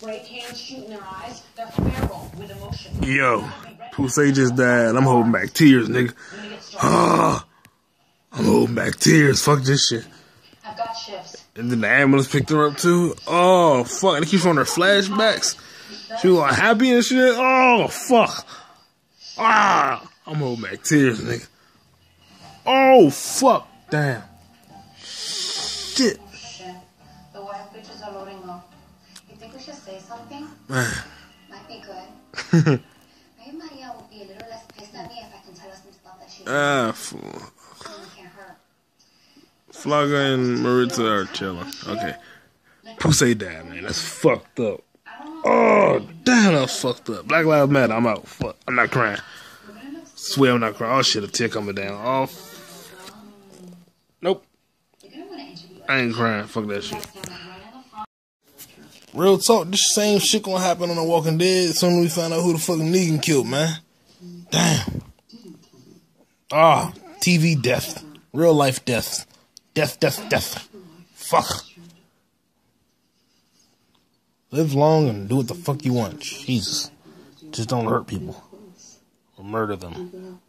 Cans shooting their eyes. They're feral with emotion. Yo, Poussey just died. I'm holding back tears, nigga. Ah, I'm holding back tears. Fuck this shit. I've got shifts. And then the ambulance picked her up too. Oh fuck! They keep showing her flashbacks. She was all happy and shit. Oh fuck! Ah, I'm holding back tears, nigga. Oh fuck! Damn. Shit, Shit. The white bitches are loading up. You think we should say something? Might be good. Maybe Maria will be a little less pissed at me if I can tell her some stuff that she Ah, fool. Flaca and Maritza are chilling. Okay. Poussey died, man. That's fucked up. Oh, damn, that's fucked up. Black Lives Matter. I'm out. Fuck. I'm not crying. Swear I'm not crying. Oh shit, a tear coming down. Oh. Nope. You're gonna want to interview I ain't crying. Fuck that shit. Real talk, this same shit gonna happen on The Walking Dead as soon as we find out who the fucking Negan killed, man. Damn. Ah, TV death. Real life death. Death, death, death. Fuck. Live long and do what the fuck you want. Jesus. Just don't hurt people. Or murder them.